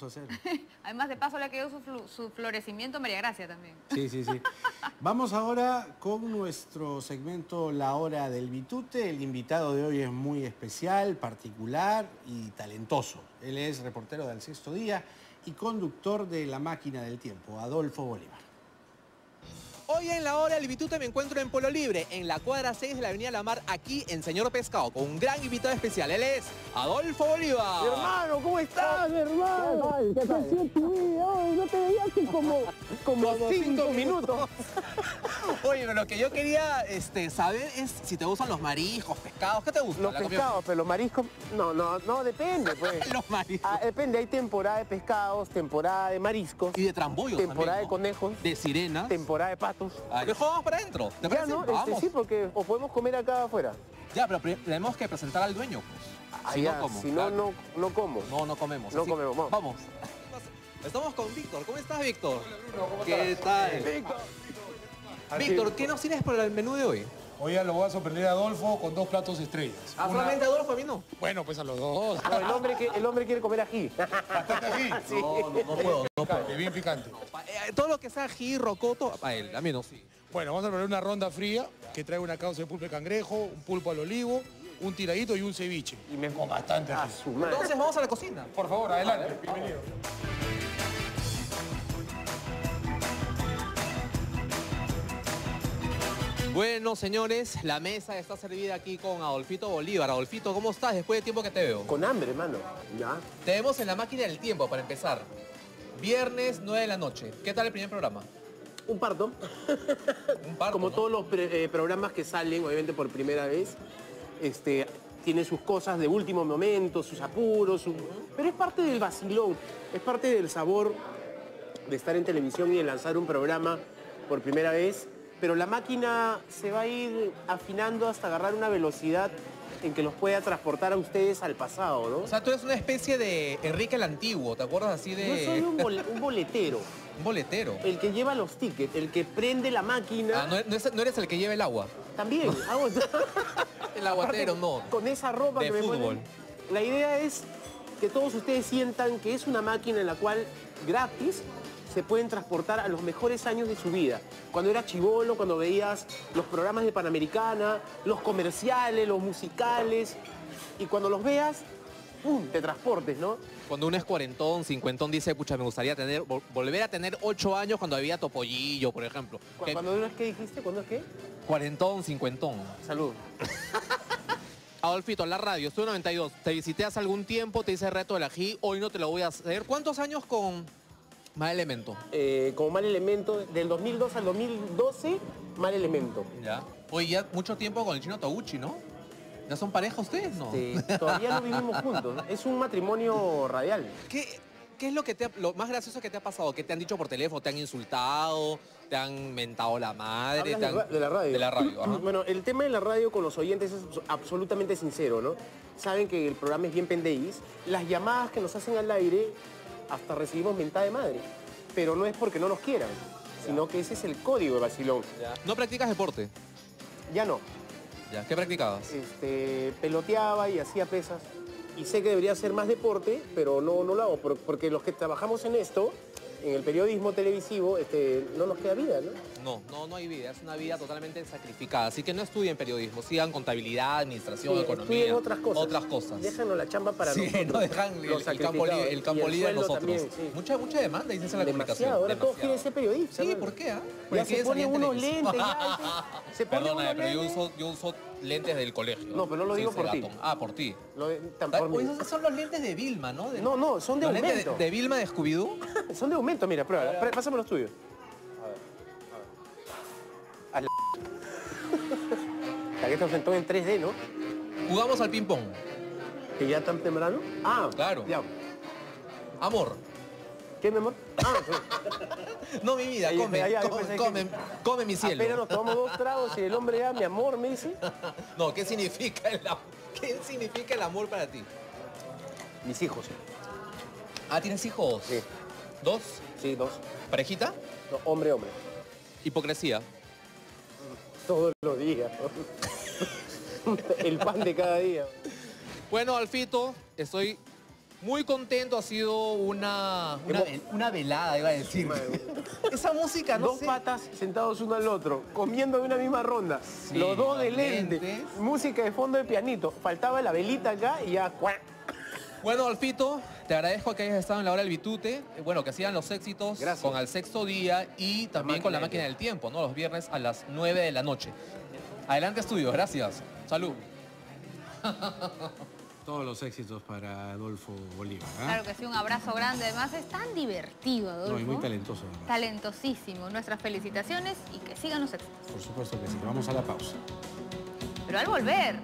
vamos a hacer. Además, de paso le ha quedado su, su florecimiento María Gracia también. Sí, sí, sí. Vamos ahora con nuestro segmento La Hora del Bitute. El invitado de hoy es muy especial, particular y talentoso. Él es reportero del Sexto Día y conductor de La Máquina del Tiempo, Adolfo Bolívar. Hoy en la hora del Bitute me encuentro en Polo Libre, en la cuadra 6 de la Avenida La Mar, aquí en Señor Pescado, con un gran invitado especial. Él es Adolfo Bolívar. Hermano, ¿cómo estás, hermano? ¿Qué tal? tu vida? no te veía hace como, como cinco minutos. Oye, pero lo que yo quería este, saber es si te gustan los mariscos, pescados, ¿qué te gusta? Los pescados, pero los mariscos, no, no, no, depende, pues. los mariscos. Ah, depende, hay temporada de pescados, temporada de mariscos. Y de trambollos Temporada también, de conejos. De sirenas. Temporada de patos. Ah, vamos para adentro. ¿Te ya, ¿no? Vamos. Este, sí, porque o podemos comer acá afuera. Ya, pero tenemos que presentar al dueño, pues. Ah, si ya, no, como, si no, no, no como. No, no comemos. No comemos, vamos. Vamos. Estamos con Víctor. ¿Cómo estás, Víctor? ¿Qué tal? Víctor. Víctor, ¿qué nos tienes para el menú de hoy? Hoy ya lo voy a sorprender a Adolfo con dos platos estrellas. ¿Ah, solamente Adolfo a mí no? Bueno, pues a los dos. No, el, hombre que, el hombre quiere comer ají. ¿Bastante ají? Sí. No, no, no puedo, no picante, puedo. bien picante. Eh, todo lo que sea ají, rocoto, a él, a mí no, sí. Bueno, vamos a preparar una ronda fría que trae una causa de pulpo de cangrejo, un pulpo al olivo, un tiradito y un ceviche. Y me Con bastante a ají. madre. Entonces vamos a la cocina. Por favor, adelante. Bienvenido. Bueno, señores, la mesa está servida aquí con Adolfito Bolívar. Adolfito, ¿cómo estás después de tiempo que te veo? Con hambre, hermano. Ya. Te vemos en la máquina del tiempo para empezar. Viernes 9 de la noche. ¿Qué tal el primer programa? Un parto. Un parto, Como ¿no? todos los eh, programas que salen, obviamente por primera vez, este, tiene sus cosas de último momento, sus apuros, su- pero es parte del vacilón, es parte del sabor de estar en televisión y de lanzar un programa por primera vez. Pero la máquina se va a ir afinando hasta agarrar una velocidad en que los pueda transportar a ustedes al pasado, ¿no? O sea, tú eres una especie de Enrique el Antiguo, ¿te acuerdas así de...? Yo soy un, bol- un boletero, un boletero. el que lleva los tickets, el que prende la máquina. Ah, no, no es- no eres el que lleva el agua. También, hago- El aguatero, no. Con esa ropa De que me fútbol. ponen. La idea es que todos ustedes sientan que es una máquina en la cual gratis se pueden transportar a los mejores años de su vida. Cuando era chivolo, cuando veías los programas de Panamericana, los comerciales, los musicales, y cuando los veas, ¡pum! te transportes, ¿no? Cuando uno es cuarentón, cincuentón, dice, pucha, me gustaría tener, vol- volver a tener ocho años cuando había topollillo, por ejemplo. Cu- Que- Cuando uno es que dijiste, ¿cuándo es qué? Cuarentón, cincuentón. Salud. Adolfito, la radio, estuve 92. Te visité hace algún tiempo, te hice el reto del ají, hoy no te lo voy a hacer. ¿Cuántos años con Mal Elemento? Eh, como mal elemento, del 2002 al 2012, mal elemento. Ya. Hoy ya mucho tiempo con el chino Toguchi, ¿no? ¿Ya son pareja ustedes, no? Este, todavía no vivimos juntos. Es un matrimonio radial. ¿Qué, qué es lo que te ha- lo más gracioso que te ha pasado? ¿Qué te han dicho por teléfono? ¿Te han insultado? ¿Te han mentado la madre? Te de, han- ra- de la radio. De la radio, ajá. Bueno, el tema de la radio con los oyentes es abs- absolutamente sincero, ¿no? Saben que el programa es bien pendeís. Las llamadas que nos hacen al aire, hasta recibimos mentada de madre. Pero no es porque no nos quieran, sino que ese es el código de Basilón. ¿No practicas deporte? Ya no. Ya. ¿Qué practicabas? Este, peloteaba y hacía pesas. Y sé que debería hacer más deporte, pero no, no lo hago, por- porque los que trabajamos en esto, en el periodismo televisivo, este, no nos queda vida, ¿no? No, no, no hay vida. Es una vida totalmente sacrificada. Así que no estudien periodismo. Sigan contabilidad, administración, Sí, economía. otras cosas. Otras cosas. Déjanos la chamba para sí, nosotros. no dejan el, el campo, el campo libre sueldo nosotros. también, sí. Mucha, mucha demanda, dices en la comunicación. ahora todos demasiado. quieren ser periodistas. Sí. ¿por qué? ah? Ya se ponen en unos lentes, ya, se ponen Perdona, unos pero yo lentes. uso, yo uso lentes del colegio. No, pero no lo digo por ti. Ah, por ti. Lo de- tan por mí. oye, esos son los lentes de Vilma, ¿no? De- No, no, son de los lentes aumento. De, de Vilma de Scooby-Doo. Son de aumento, mira, prueba. Pre- Pásame los tuyos. A la... La que te sentó en 3D, ¿no? Jugamos al ping-pong. Que ya tan temprano. Ah, Claro. Ya. Amor. ¿Qué, mi amor? Ah, sí. No, mi vida, Ahí, come, come, pensé que- come, come mi cielo. Apenas nos tomamos dos tragos y el hombre ya, mi amor, me dice. No, ¿qué significa el amor? ¿Qué significa el amor para ti? Mis hijos. Ah, ¿tienes hijos? Sí. ¿Dos? Sí, dos. ¿Parejita? No, hombre, hombre. Hipocresía. Todos los días. el pan de cada día. Bueno, Alfito, estoy Muy contento, ha sido una, una, ve- una velada, iba a decir. Esa música, no dos sé. patas sentados uno al otro, comiendo en una misma ronda. Sí, los dos de lente. lentes. Música de fondo de pianito. Faltaba la velita acá y ya. Bueno, Alfito, te agradezco que hayas estado en la hora del bitute. Eh, Bueno, que sigan los éxitos Gracias. con Al Sexto Día y también con La Máquina del Tiempo, ¿no? Los viernes a las 9 de la noche. Adelante, estudio. Gracias. Salud. Todos los éxitos para Adolfo Bolívar. ¿ah? Claro que sí, un abrazo grande. Además es tan divertido, Adolfo. No, y muy talentoso. además. Talentosísimo. Nuestras felicitaciones y que sigan los éxitos. Por supuesto que sí. Vamos a la pausa. Pero al volver...